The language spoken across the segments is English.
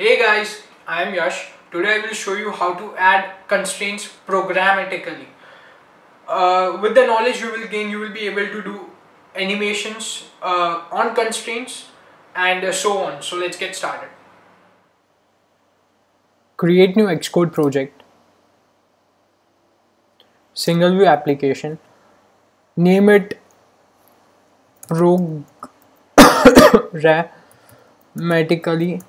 Hey guys, I am Yash. Today I will show you how to add constraints programmatically. Uh, with the knowledge you will gain, you will be able to do animations uh, on constraints and uh, so on. So let's get started. Create new Xcode project. Single view application. Name it programmatically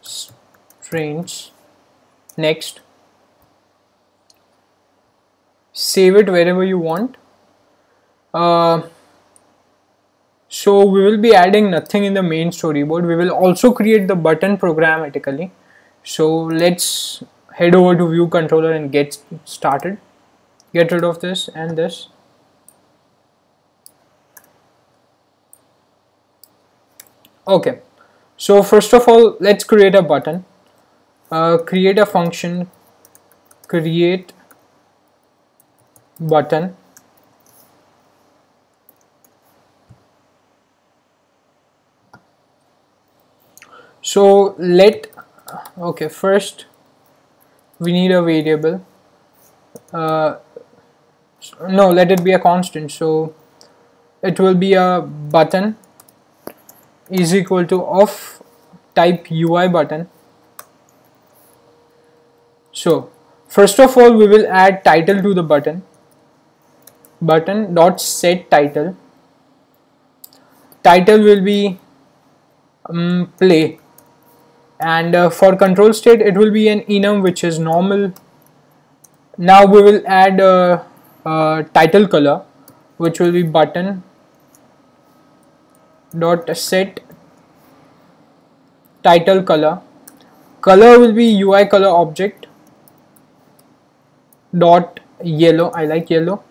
constraints. Next. Save it wherever you want. Uh, so we will be adding nothing in the main storyboard. We will also create the button programmatically. So let's head over to view controller and get started. Get rid of this and this. Okay so first of all let's create a button. Uh, create a function. Create button. So let okay first we need a variable. Uh, no let it be a constant. So it will be a button is equal to of type UI button. So first of all we will add title to the button. Button dot set title. Title will be um, play. And uh, for control state it will be an enum which is normal. Now we will add a, a title color which will be button dot set title color. Color will be UI color object dot yellow. I like yellow.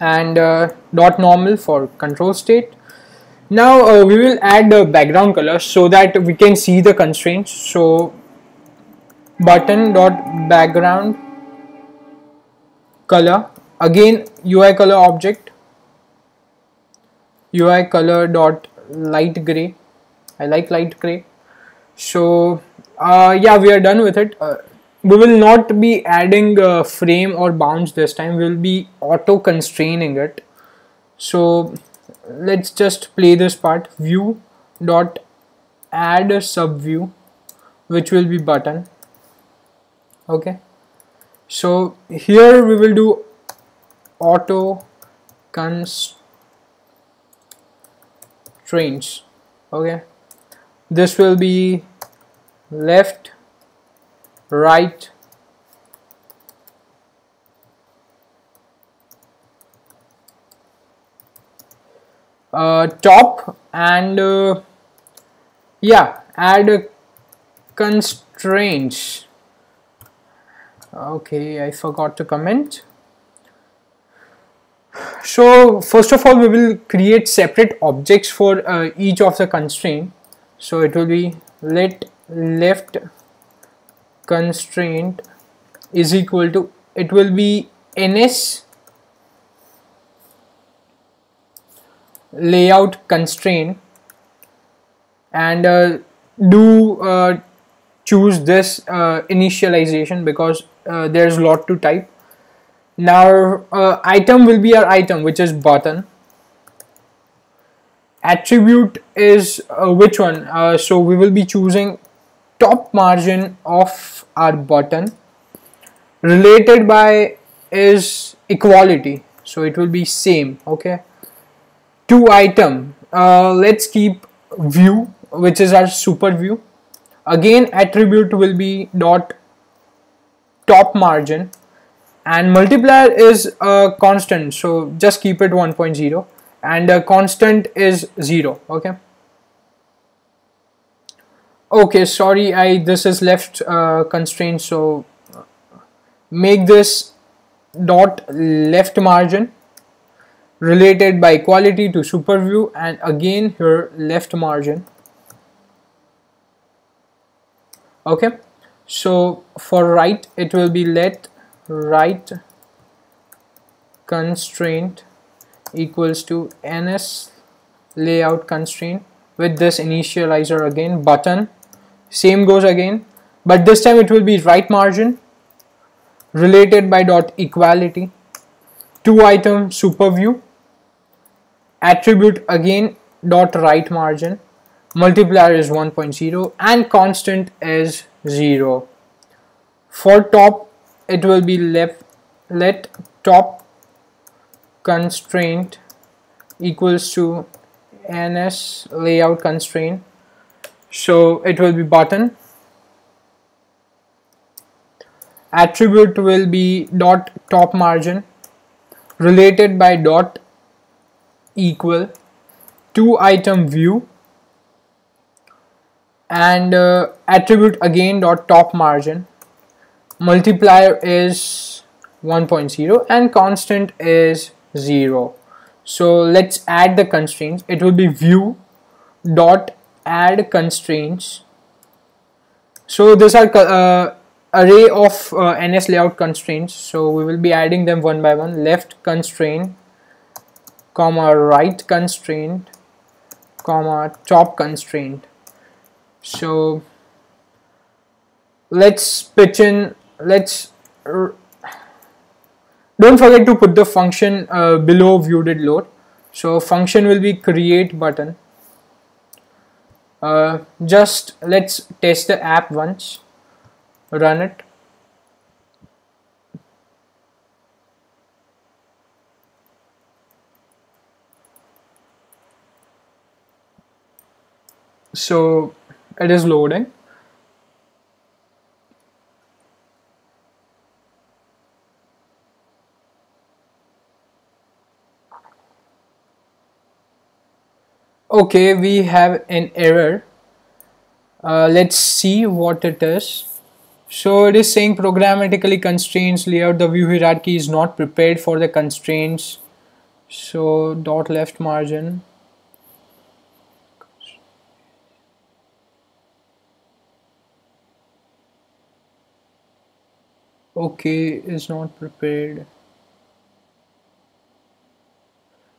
And uh, dot normal for control state. Now uh, we will add the background color so that we can see the constraints. So button dot background color. Again UI color object UI color dot light gray. I like light gray. So uh, yeah we are done with it. Uh, we will not be adding a frame or bounds this time. We'll be auto constraining it. So let's just play this part. View dot add a sub view which will be button. Okay. So here we will do auto const trains. Okay. This will be left right uh, top and uh, yeah add constraints. Okay I forgot to comment so first of all we will create separate objects for uh, each of the constraint. So it will be let left constraint is equal to it will be ns layout constraint. And uh, do uh, choose this uh, initialization because uh, there's lot to type now uh, item will be our item which is button. Attribute is uh, which one? Uh, so we will be choosing top margin of our button. Related by is equality. So it will be same okay? To item. Uh, let's keep view which is our super view. Again attribute will be dot top margin and multiplier is a constant so just keep it 1.0 and a constant is 0 okay? Okay sorry I this is left uh, constraint so make this dot left margin related by equality to super view and again here left margin. Okay? So for right it will be let right constraint equals to ns layout constraint with this initializer again button. Same goes again but this time it will be right margin related by dot equality. To item super view attribute again dot right margin multiplier is 1.0 and constant is 0 for top it will be left let top constraint equals to ns layout constraint. So it will be button. Attribute will be dot top margin related by dot equal to item view and uh, attribute again dot top margin multiplier is 1.0 and constant is 0 so let's add the constraints. It will be view dot add constraints. So these are uh, array of uh, ns layout constraints. So we will be adding them one by one. Left constraint comma right constraint comma top constraint. So let's pitch in let's don't forget to put the function uh, below view did load. So function will be create button. Uh, just let's test the app once run it. So it is loading okay we have an error. Uh, let's see what it is. So it is saying programmatically constraints layout. The view hierarchy is not prepared for the constraints. So dot left margin. Okay is not prepared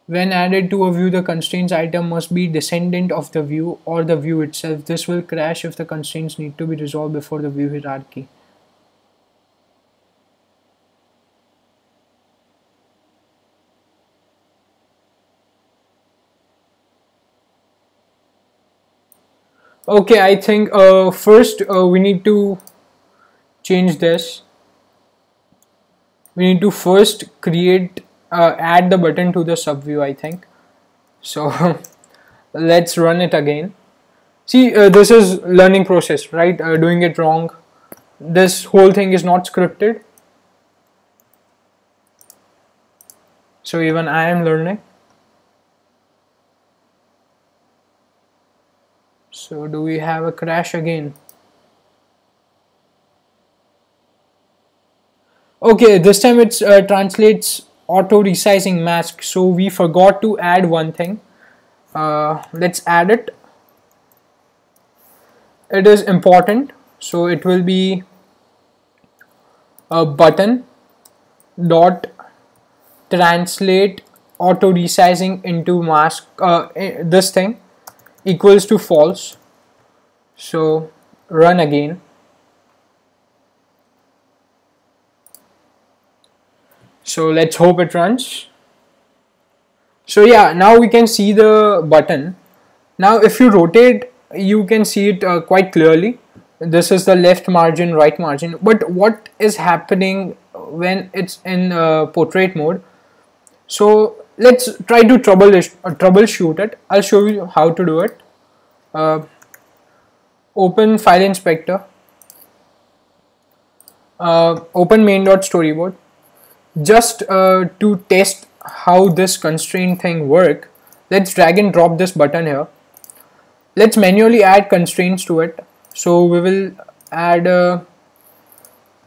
When added to a view, the constraints item must be descendant of the view or the view itself. This will crash if the constraints need to be resolved before the view hierarchy. Okay, I think uh, first uh, we need to change this. We need to first create uh, add the button to the subview I think. So let's run it again. See uh, this is learning process right? Uh, doing it wrong. This whole thing is not scripted. So even I am learning. So do we have a crash again? Okay this time it uh, translates auto resizing mask. So we forgot to add one thing. Uh, let's add it. It is important. So it will be a button dot translate auto resizing into mask uh, this thing equals to false. So run again so let's hope it runs. So yeah now we can see the button. Now if you rotate you can see it uh, quite clearly. This is the left margin right margin. But what is happening when it's in uh, portrait mode? So let's try to trouble uh, troubleshoot it. I'll show you how to do it. Uh, open file inspector. Uh, open main.storyboard just uh, to test how this constraint thing work let's drag and drop this button here. Let's manually add constraints to it. So we will add uh,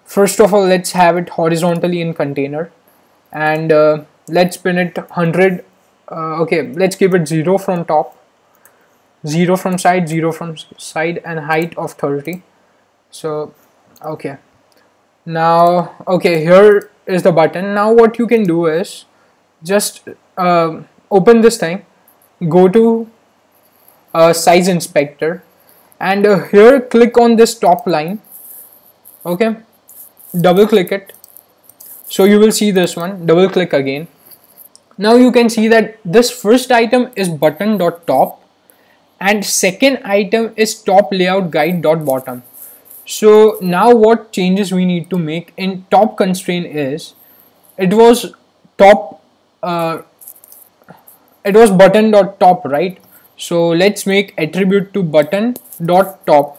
first of all let's have it horizontally in container. And uh, let's pin it 100 uh, okay let's keep it 0 from top. 0 from side 0 from side and height of 30 so okay. Now okay here is the button. Now what you can do is just uh, open this thing go to uh, size inspector and uh, here click on this top line. Okay? Double click it. So you will see this one. Double click again. Now you can see that this first item is button dot top and second item is top layout guide dot bottom so now what changes we need to make in top constraint is it was top uh, it was button dot top right? So let's make attribute to button dot top.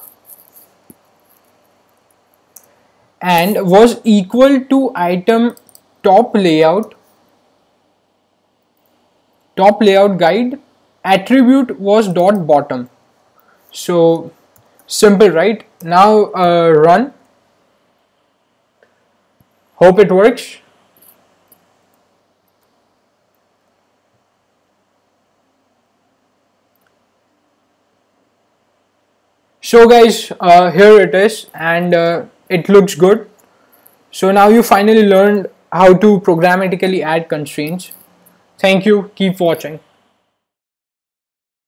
And was equal to item top layout top layout guide attribute was dot bottom. So simple right? Now uh, run. Hope it works. So guys uh, here it is and uh, it looks good. So now you finally learned how to programmatically add constraints. Thank you. Keep watching